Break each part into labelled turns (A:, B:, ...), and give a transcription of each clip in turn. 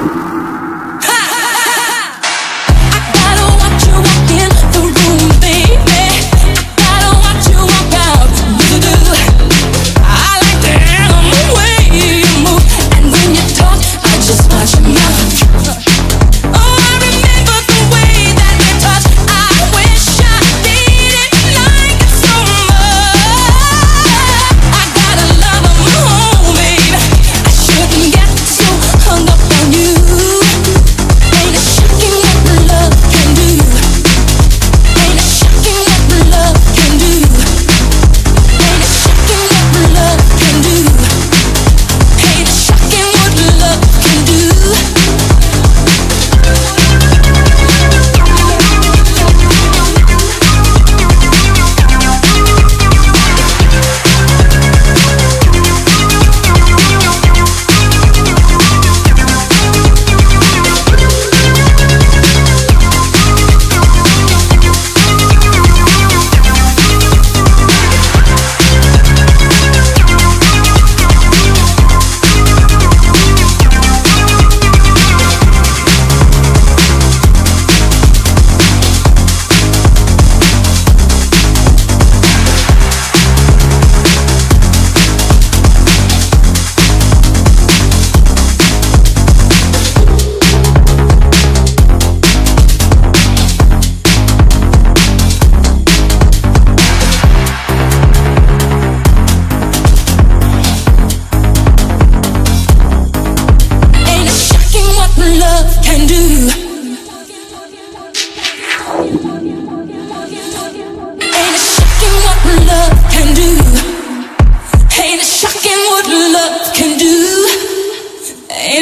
A: Thank you.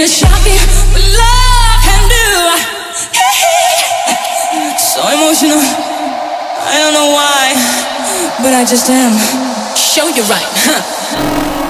A: you shot me with love can do. so emotional. I don't know why, but I just am. Show you right, huh?